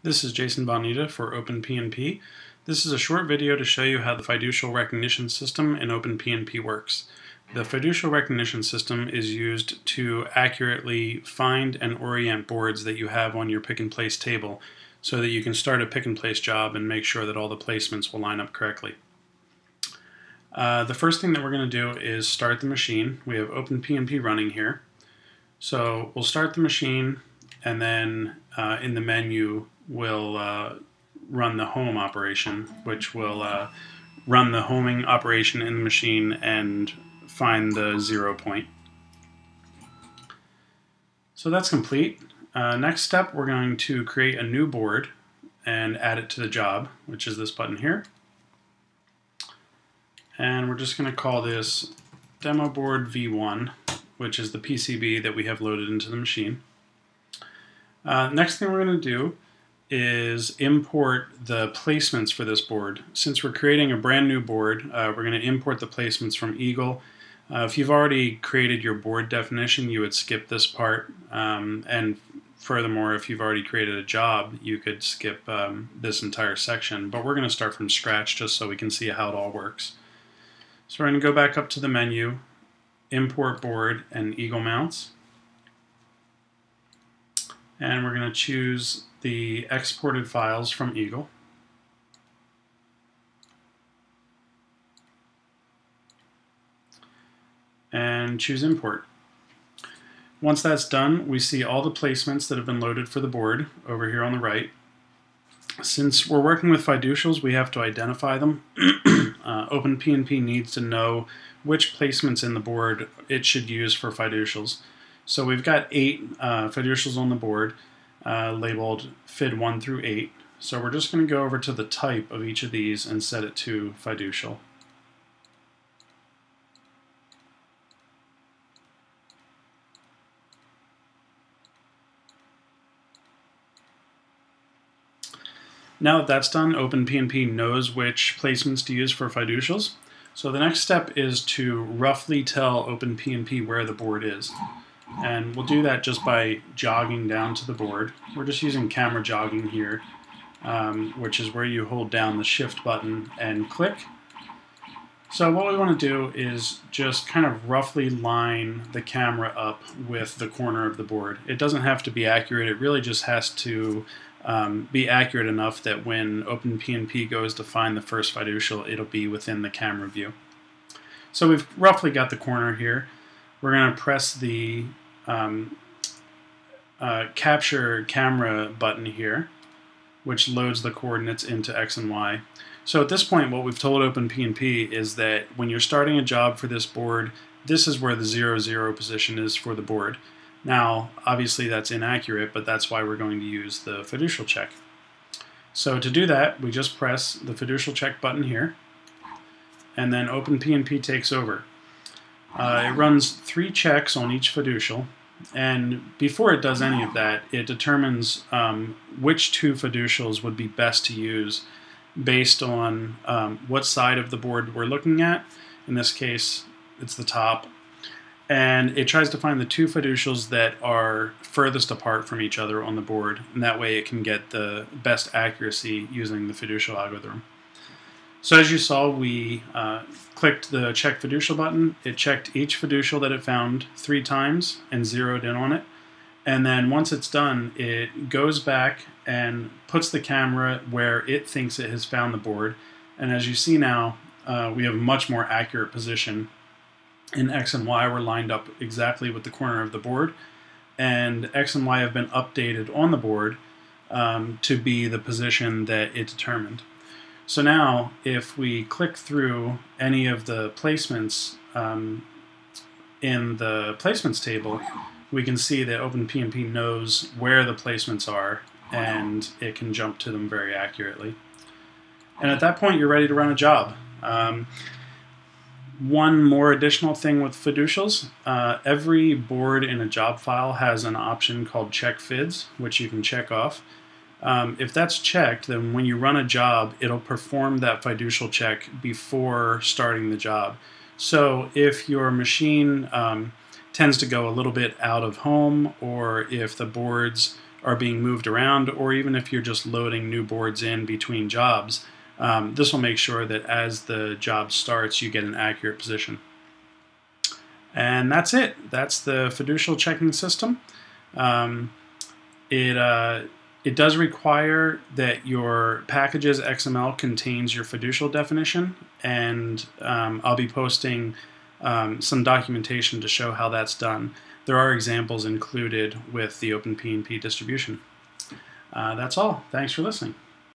This is Jason von Nieda for OpenPNP. This is a short video to show you how the fiducial recognition system in OpenPNP works. The fiducial recognition system is used to accurately find and orient boards that you have on your pick and place table so that you can start a pick and place job and make sure that all the placements will line up correctly. Uh, the first thing that we're going to do is start the machine. We have OpenPNP running here. So we'll start the machine and then uh, in the menu we'll uh, run the home operation, which will uh, run the homing operation in the machine and find the zero point. So that's complete. Uh, next step, we're going to create a new board and add it to the job, which is this button here. And we're just going to call this demo board V1, which is the PCB that we have loaded into the machine. Uh, next thing we're going to do is import the placements for this board. Since we're creating a brand new board, uh, we're going to import the placements from Eagle. Uh, if you've already created your board definition, you would skip this part. Um, and furthermore, if you've already created a job, you could skip um, this entire section. But we're going to start from scratch just so we can see how it all works. So we're going to go back up to the menu, Import Board, and Eagle Mounts. And we're going to choose the exported files from Eagle. And choose Import. Once that's done, we see all the placements that have been loaded for the board over here on the right. Since we're working with fiducials, we have to identify them. uh, OpenPNP needs to know which placements in the board it should use for fiducials. So we've got eight uh, fiducials on the board uh, labeled FID 1 through 8. So we're just going to go over to the type of each of these and set it to fiducial. Now that that's done, OpenPNP knows which placements to use for fiducials. So the next step is to roughly tell OpenPNP where the board is. And we'll do that just by jogging down to the board. We're just using camera jogging here, um, which is where you hold down the shift button and click. So what we want to do is just kind of roughly line the camera up with the corner of the board. It doesn't have to be accurate, it really just has to um, be accurate enough that when OpenPNP goes to find the first fiducial, it'll be within the camera view. So we've roughly got the corner here. We're going to press the um, uh, capture camera button here, which loads the coordinates into X and Y. So at this point, what we've told OpenPNP is that when you're starting a job for this board, this is where the 0, 0 position is for the board. Now, obviously that's inaccurate, but that's why we're going to use the fiducial check. So to do that, we just press the fiducial check button here, and then OpenPNP takes over. Uh, it runs three checks on each fiducial, and before it does any of that, it determines um, which two fiducials would be best to use based on um, what side of the board we're looking at. In this case, it's the top and it tries to find the two fiducials that are furthest apart from each other on the board, and that way it can get the best accuracy using the fiducial algorithm. So as you saw, we uh, clicked the check fiducial button. It checked each fiducial that it found three times and zeroed in on it. And then once it's done, it goes back and puts the camera where it thinks it has found the board. And as you see now, uh, we have a much more accurate position In X and Y were lined up exactly with the corner of the board. And X and Y have been updated on the board um, to be the position that it determined. So now, if we click through any of the placements um, in the placements table, we can see that OpenPNP knows where the placements are and it can jump to them very accurately. And at that point, you're ready to run a job. Um, one more additional thing with fiducials uh, every board in a job file has an option called check fids, which you can check off. Um, if that's checked, then when you run a job, it'll perform that fiducial check before starting the job. So if your machine um, tends to go a little bit out of home, or if the boards are being moved around, or even if you're just loading new boards in between jobs, um, this will make sure that as the job starts, you get an accurate position. And that's it. That's the fiducial checking system. Um, it uh, it does require that your packages XML contains your fiducial definition, and um, I'll be posting um, some documentation to show how that's done. There are examples included with the OpenPNP distribution. Uh, that's all. Thanks for listening.